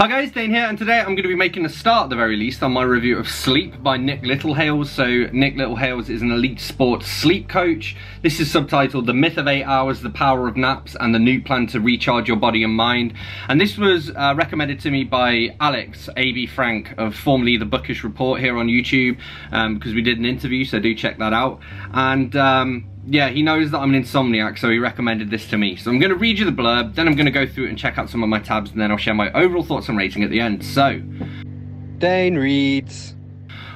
Hi guys, Dane here, and today I'm going to be making a start at the very least on my review of Sleep by Nick Littlehales. So Nick Littlehales is an elite sports sleep coach. This is subtitled The Myth of 8 Hours, The Power of Naps, and the New Plan to Recharge Your Body and Mind. And this was uh, recommended to me by Alex A.B. Frank of formerly The Bookish Report here on YouTube, um, because we did an interview, so do check that out. And um, yeah, he knows that I'm an insomniac, so he recommended this to me. So I'm going to read you the blurb, then I'm going to go through it and check out some of my tabs, and then I'll share my overall thoughts and rating at the end. So, Dane reads.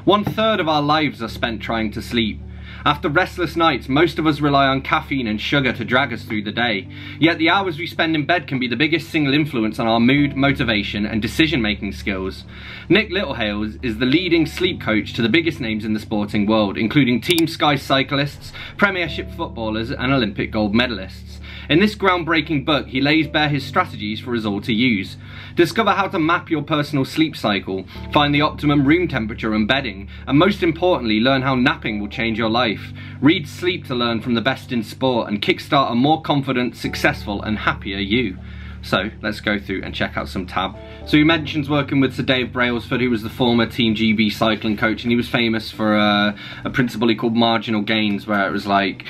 One third of our lives are spent trying to sleep. After restless nights, most of us rely on caffeine and sugar to drag us through the day. Yet the hours we spend in bed can be the biggest single influence on our mood, motivation, and decision-making skills. Nick Littlehales is the leading sleep coach to the biggest names in the sporting world, including Team Sky cyclists, Premiership footballers, and Olympic gold medalists. In this groundbreaking book, he lays bare his strategies for us all to use. Discover how to map your personal sleep cycle, find the optimum room temperature and bedding, and most importantly, learn how napping will change your life. Read Sleep to learn from the best in sport and kickstart a more confident, successful, and happier you. So let's go through and check out some tab. So he mentions working with Sir Dave Brailsford, who was the former Team GB cycling coach, and he was famous for uh, a principle he called marginal gains, where it was like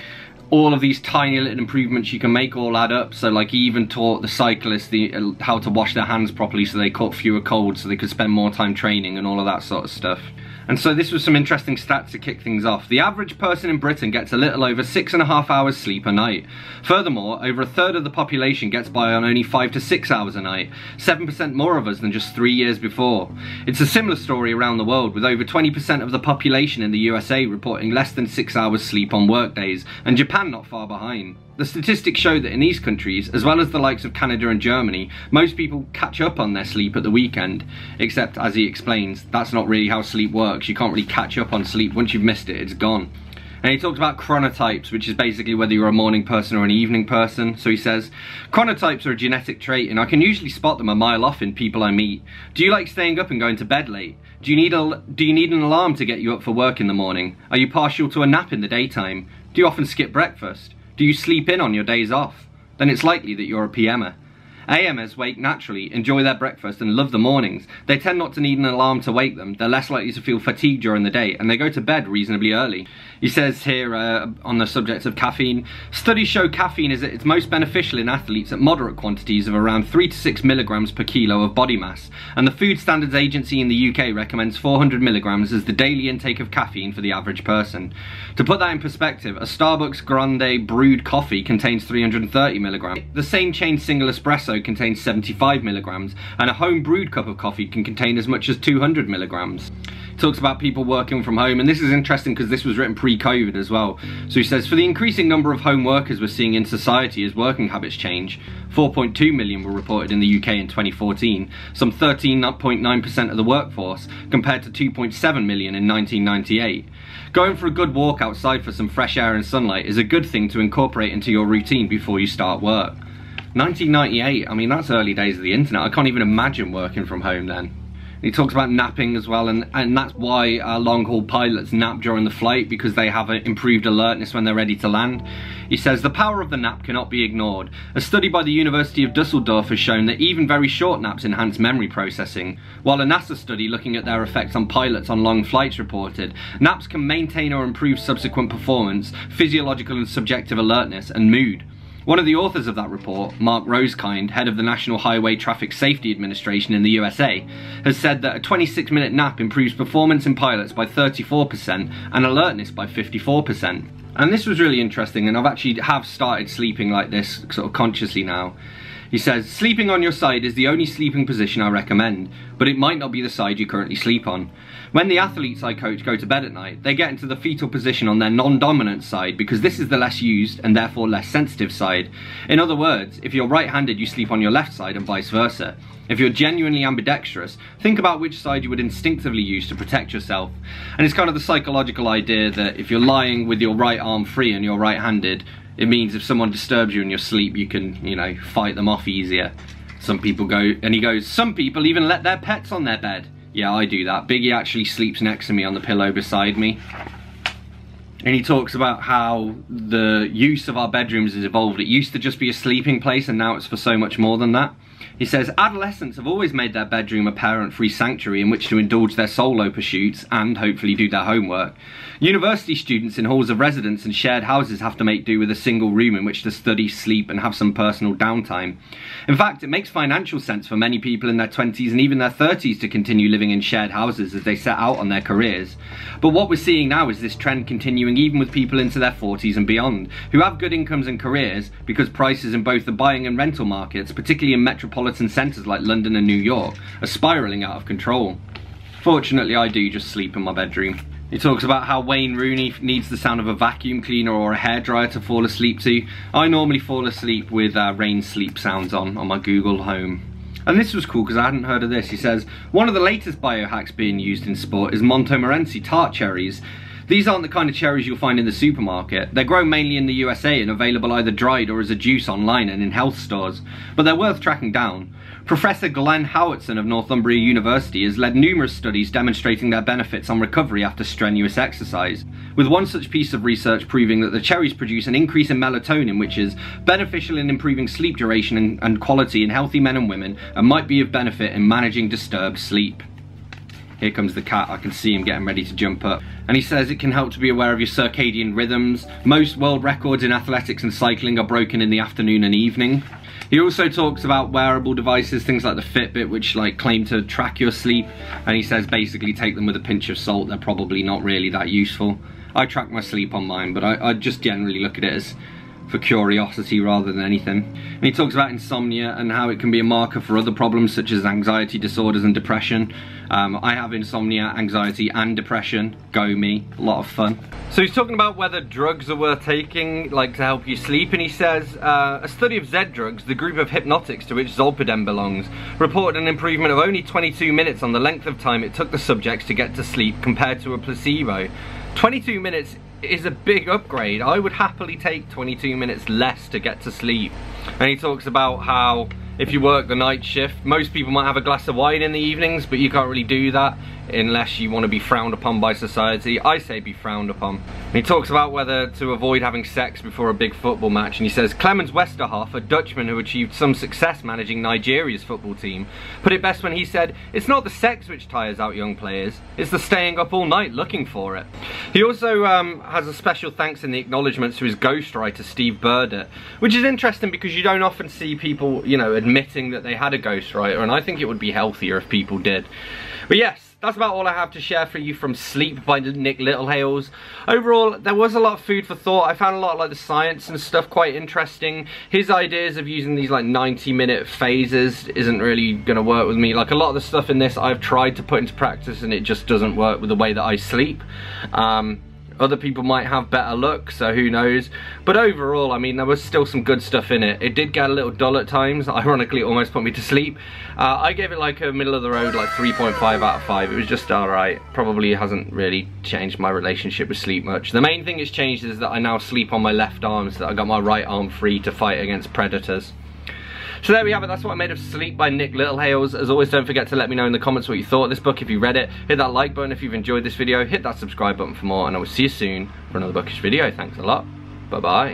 all of these tiny little improvements you can make all add up. So like he even taught the cyclists the, uh, how to wash their hands properly so they caught fewer colds so they could spend more time training and all of that sort of stuff. And so this was some interesting stats to kick things off. The average person in Britain gets a little over six and a half hours sleep a night. Furthermore, over a third of the population gets by on only five to six hours a night, 7% more of us than just three years before. It's a similar story around the world, with over 20% of the population in the USA reporting less than six hours sleep on workdays, and Japan not far behind. The statistics show that in these countries, as well as the likes of Canada and Germany, most people catch up on their sleep at the weekend. Except, as he explains, that's not really how sleep works. You can't really catch up on sleep. Once you've missed it, it's gone. And he talks about chronotypes, which is basically whether you're a morning person or an evening person. So he says, chronotypes are a genetic trait and I can usually spot them a mile off in people I meet. Do you like staying up and going to bed late? Do you need a, do you need an alarm to get you up for work in the morning? Are you partial to a nap in the daytime? Do you often skip breakfast? Do you sleep in on your days off? Then it's likely that you're a PMer. AMers wake naturally, enjoy their breakfast and love the mornings. They tend not to need an alarm to wake them, they're less likely to feel fatigued during the day, and they go to bed reasonably early. He says here uh, on the subject of caffeine, studies show caffeine is at its most beneficial in athletes at moderate quantities of around 3 to 6 milligrams per kilo of body mass, and the Food Standards Agency in the UK recommends 400 milligrams as the daily intake of caffeine for the average person. To put that in perspective, a Starbucks Grande brewed coffee contains 330 milligrams. The same chain single espresso contains 75 milligrams, and a home brewed cup of coffee can contain as much as 200 milligrams. Talks about people working from home, and this is interesting because this was written pre-COVID as well. So he says, for the increasing number of home workers we're seeing in society as working habits change, 4.2 million were reported in the UK in 2014, some 13.9% of the workforce, compared to 2.7 million in 1998. Going for a good walk outside for some fresh air and sunlight is a good thing to incorporate into your routine before you start work. 1998, I mean, that's early days of the internet. I can't even imagine working from home then. He talks about napping as well, and, and that's why uh, long-haul pilots nap during the flight, because they have improved alertness when they're ready to land. He says, the power of the nap cannot be ignored. A study by the University of Dusseldorf has shown that even very short naps enhance memory processing, while a NASA study looking at their effects on pilots on long flights reported, naps can maintain or improve subsequent performance, physiological and subjective alertness, and mood. One of the authors of that report, Mark Rosekind, head of the National Highway Traffic Safety Administration in the USA, has said that a 26 minute nap improves performance in pilots by 34% and alertness by 54%. And this was really interesting and I've actually have started sleeping like this sort of consciously now. He says, sleeping on your side is the only sleeping position I recommend, but it might not be the side you currently sleep on. When the athletes I coach go to bed at night, they get into the fetal position on their non-dominant side because this is the less used and therefore less sensitive side. In other words, if you're right-handed, you sleep on your left side and vice versa. If you're genuinely ambidextrous, think about which side you would instinctively use to protect yourself. And it's kind of the psychological idea that if you're lying with your right arm free and you're right-handed, it means if someone disturbs you in your sleep, you can, you know, fight them off easier. Some people go, and he goes, some people even let their pets on their bed. Yeah, I do that. Biggie actually sleeps next to me on the pillow beside me. And he talks about how the use of our bedrooms has evolved. It used to just be a sleeping place and now it's for so much more than that. He says, adolescents have always made their bedroom a parent-free sanctuary in which to indulge their solo pursuits and hopefully do their homework. University students in halls of residence and shared houses have to make do with a single room in which to study, sleep and have some personal downtime. In fact, it makes financial sense for many people in their 20s and even their 30s to continue living in shared houses as they set out on their careers. But what we're seeing now is this trend continuing even with people into their 40s and beyond, who have good incomes and careers because prices in both the buying and rental markets, particularly in metropolitan metropolitan centres like London and New York are spiralling out of control. Fortunately, I do just sleep in my bedroom. He talks about how Wayne Rooney needs the sound of a vacuum cleaner or a hairdryer to fall asleep to. I normally fall asleep with uh, rain sleep sounds on on my Google Home. And this was cool because I hadn't heard of this. He says, one of the latest biohacks being used in sport is Montmorency tart cherries. These aren't the kind of cherries you'll find in the supermarket. They're grown mainly in the USA and available either dried or as a juice online and in health stores, but they're worth tracking down. Professor Glenn Howatson of Northumbria University has led numerous studies demonstrating their benefits on recovery after strenuous exercise, with one such piece of research proving that the cherries produce an increase in melatonin which is beneficial in improving sleep duration and, and quality in healthy men and women and might be of benefit in managing disturbed sleep. Here comes the cat, I can see him getting ready to jump up. And he says it can help to be aware of your circadian rhythms. Most world records in athletics and cycling are broken in the afternoon and evening. He also talks about wearable devices, things like the Fitbit, which like claim to track your sleep. And he says basically take them with a pinch of salt, they're probably not really that useful. I track my sleep on mine, but I, I just generally look at it as for curiosity rather than anything. And he talks about insomnia and how it can be a marker for other problems such as anxiety disorders and depression. Um, I have insomnia, anxiety and depression. Go me, a lot of fun. So he's talking about whether drugs are worth taking, like to help you sleep, and he says, uh, a study of Z drugs, the group of hypnotics to which Zolpidem belongs, reported an improvement of only 22 minutes on the length of time it took the subjects to get to sleep compared to a placebo. 22 minutes is a big upgrade. I would happily take 22 minutes less to get to sleep. And he talks about how if you work the night shift, most people might have a glass of wine in the evenings, but you can't really do that unless you want to be frowned upon by society. I say be frowned upon. And he talks about whether to avoid having sex before a big football match, and he says, Clemens Westerhof, a Dutchman who achieved some success managing Nigeria's football team, put it best when he said, it's not the sex which tires out young players, it's the staying up all night looking for it. He also um, has a special thanks in the acknowledgements to his ghostwriter, Steve Burdett, which is interesting because you don't often see people, you know, admitting that they had a ghostwriter, and I think it would be healthier if people did. But yes, that's about all I have to share for you from Sleep by Nick Littlehales. Overall, there was a lot of food for thought. I found a lot of like the science and stuff quite interesting. His ideas of using these like 90 minute phases isn't really going to work with me. Like a lot of the stuff in this I've tried to put into practice and it just doesn't work with the way that I sleep. Um, other people might have better luck, so who knows. But overall, I mean, there was still some good stuff in it. It did get a little dull at times. Ironically, almost put me to sleep. Uh, I gave it like a middle of the road, like 3.5 out of 5. It was just alright. Probably hasn't really changed my relationship with sleep much. The main thing it's changed is that I now sleep on my left arm so that I got my right arm free to fight against predators. So there we have it, that's what I made of Sleep by Nick Littlehales. As always, don't forget to let me know in the comments what you thought of this book if you read it. Hit that like button if you've enjoyed this video, hit that subscribe button for more, and I will see you soon for another bookish video. Thanks a lot. Bye-bye.